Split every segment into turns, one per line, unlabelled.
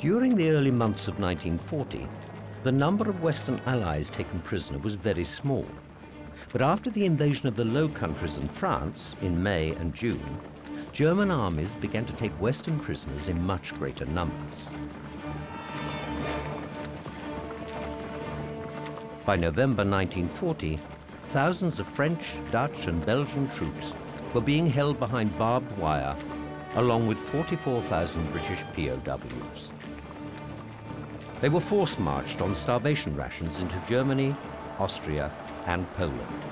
During the early months of 1940, the number of Western Allies taken prisoner was very small. But after the invasion of the Low Countries and France in May and June, German armies began to take Western prisoners in much greater numbers. By November 1940, thousands of French, Dutch and Belgian troops were being held behind barbed wire along with 44,000 British POWs. They were force-marched on starvation rations into Germany, Austria and Poland.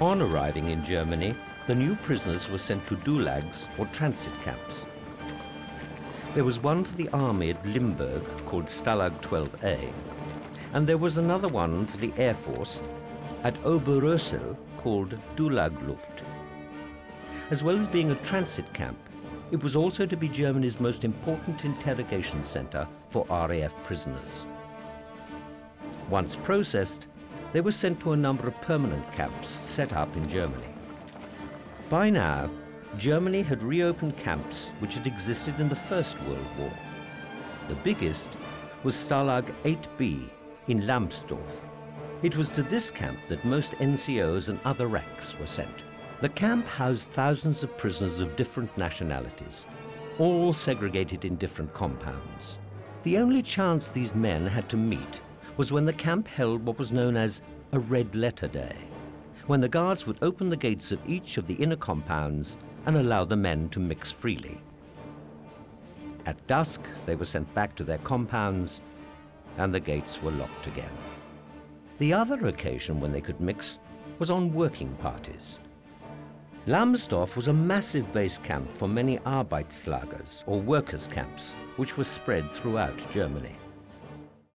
On arriving in Germany, the new prisoners were sent to dulags or transit camps. There was one for the army at Limburg called Stalag 12A, and there was another one for the Air Force at Oberursel called Dulagluft. As well as being a transit camp, it was also to be Germany's most important interrogation center for RAF prisoners. Once processed, they were sent to a number of permanent camps set up in Germany. By now, Germany had reopened camps which had existed in the First World War. The biggest was Stalag 8B in Lamsdorf. It was to this camp that most NCOs and other ranks were sent. The camp housed thousands of prisoners of different nationalities, all segregated in different compounds. The only chance these men had to meet was when the camp held what was known as a red letter day, when the guards would open the gates of each of the inner compounds and allow the men to mix freely. At dusk, they were sent back to their compounds and the gates were locked again. The other occasion when they could mix was on working parties. Lamsdorf was a massive base camp for many Arbeitslagers, or workers' camps, which were spread throughout Germany.